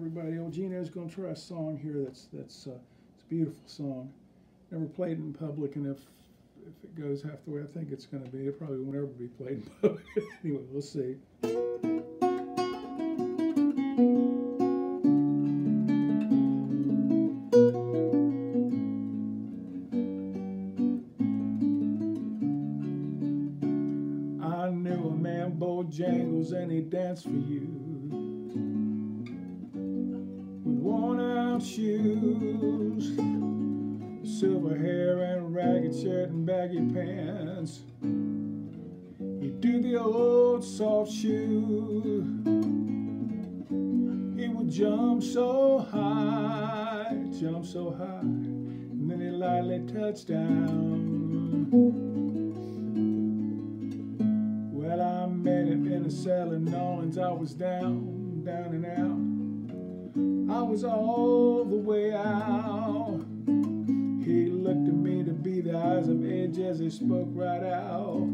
everybody. Oh, Gino's going to try a song here that's that's uh, it's a beautiful song. Never played in public, and if if it goes half the way I think it's going to be, it probably won't ever be played in public. anyway, we'll see. I knew a man Bojangles and he danced for you worn out shoes, silver hair and ragged shirt and baggy pants. He'd do the old soft shoe. He would jump so high, jump so high, and then he lightly touched down. Well, I met him in a cell in Nolens. I was down, down and out. I was all the way out. He looked at me to be the eyes of Edge as he spoke right out.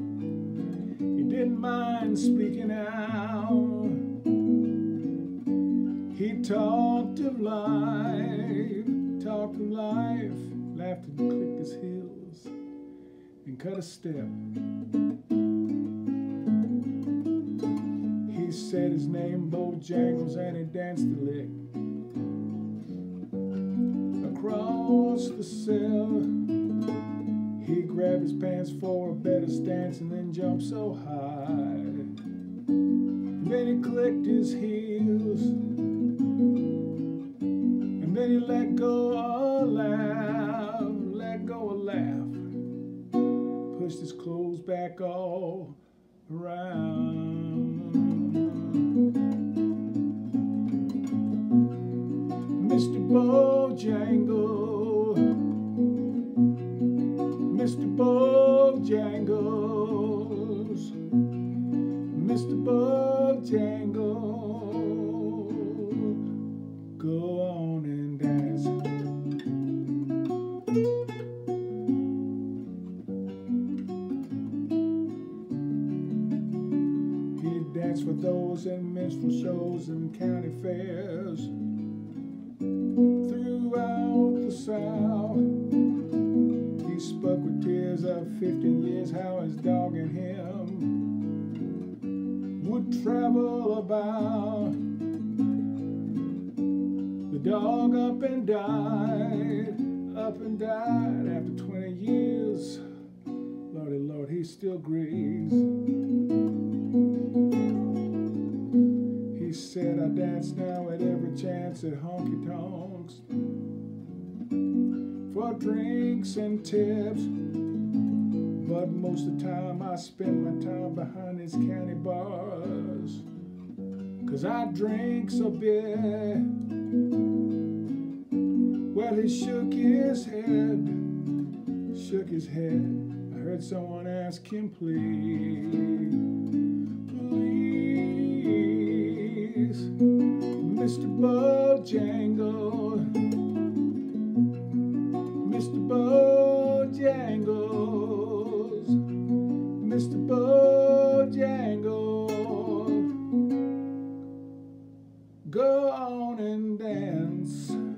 He didn't mind speaking out. He talked of life, talked of life, laughed and clicked his heels and cut a step. He said his name Bojangles and he danced a lick across the cell. He grabbed his pants for a better stance and then jumped so high. And then he clicked his heels. And then he let go a laugh, let go a laugh. Pushed his clothes back all around. Mr. Bojangle, Mr. Bojangles, Mr. Bojangle, go on and dance. He danced for those in minstrel shows and county fairs throughout the South. He spoke tears of 50 years how his dog and him would travel about. The dog up and died, up and died after 20 years. Lordy Lord, he still grieves. He said, I dance now at every chance at honky tonks for drinks and tips. But most of the time I spend my time behind these county bars. Cause I drink so big. Well, he shook his head, shook his head. I heard someone ask him, please, please, Mr. Bojangle, Mr. Bojangles, Mr. Bojangle, go on and dance.